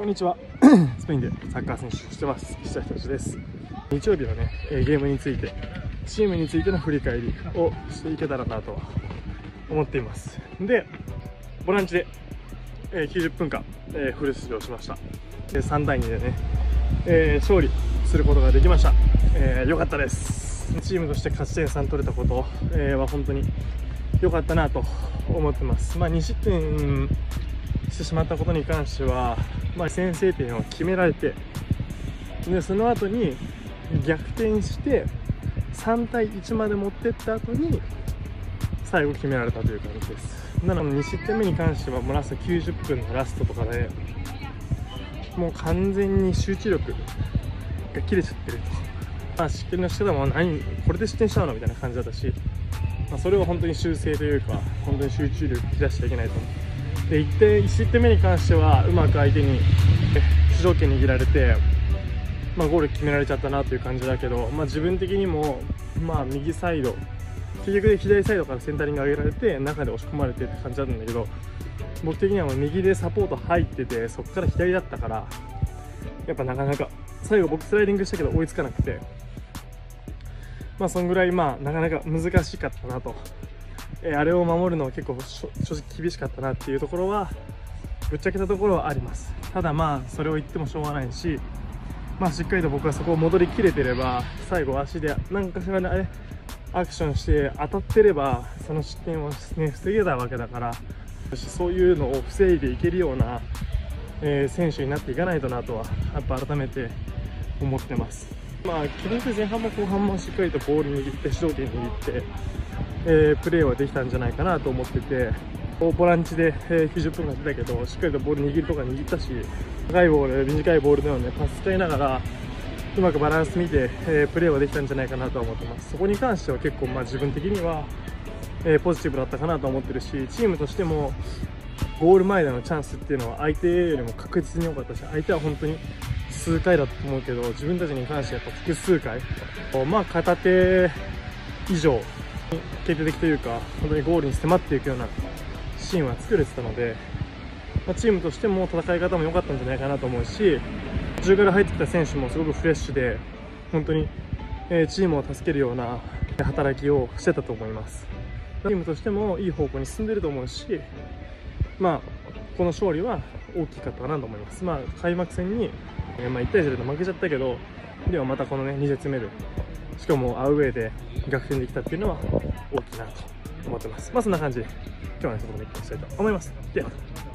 こんにちは。スペインでサッカー選手してます。岸田仁です。日曜日のね、ゲームについて、チームについての振り返りをしていけたらなと思っています。で、ボランチで、え90分間、えフル出場しました。3対2でね、え勝利することができました。えー、よかったです。チームとして勝ち点3取れたこと、えは本当に良かったなと思ってます。まあ、2失点してしまったことに関しては、まあ、先制点を決められてでその後に逆転して3対1まで持ってった後に最後決められたという感じです。なので2失点目に関してはもうラスト90分のラストとかでもう完全に集中力が切れちゃってると、まあ、失点の仕方も何これで失点しちゃうのみたいな感じだったし、まあ、それは本当に修正というか本当に集中力切らしちゃいけないと。思うで1点1失点目に関してはうまく相手に主導権握られて、まあ、ゴール決められちゃったなという感じだけど、まあ、自分的にも、まあ、右サイド結局左サイドからセンタリング上げられて中で押し込まれてって感じだったんだけど僕的には右でサポート入っててそこから左だったからやっぱなかなか最後僕スライディングしたけど追いつかなくてまあそんぐらいまあなかなか難しかったなとえあれを守るのは結構正直厳しかったなっていうところはぶっちゃけたところはあります。ただまあそれを言ってもしょうがないしまあしっかりと僕はそこを戻りきれてれば最後足で何かしらねアクションして当たってればその失点を、ね、防げたわけだからそういうのを防いでいけるような、えー、選手になっていかないとなとはやっぱ改めて思ってます。まあ基本的に前半も後半もしっかりとボール握って主導権握ってえー、プレーはできたんじゃないかなと思っててボランチで、えー、90分間出たけどしっかりとボール握るとか握ったし長いボール短いボールのように、ね、パス使いながらうまくバランス見て、えー、プレーはできたんじゃないかなと思ってます。そこに関しては結構、まあ、自分的には、えー、ポジティブだったかなと思ってるしチームとしてもゴール前でのチャンスっていうのは相手よりも確実に良かったし相手は本当に数回だと思うけど自分たちに関してはやっぱ複数回。まあ片手以上決定的というか本当にゴールに迫っていくようなシーンは作れてたので、まあ、チームとしても戦い方も良かったんじゃないかなと思うし途中から入ってきた選手もすごくフレッシュで本当に、えチームを助けるような働きをしてたと思います。チームとしてもいい方向に進んでると思うしまあこの勝利は大きかったかなと思います。まあ開幕戦に、えまあ、1対0で負けちゃったけどではまたこのね2節目でしかもアウェーで逆転できたっていうのは大きいなと思ってます。まあそんな感じで今日はねそこまでいきたいと思います。では。また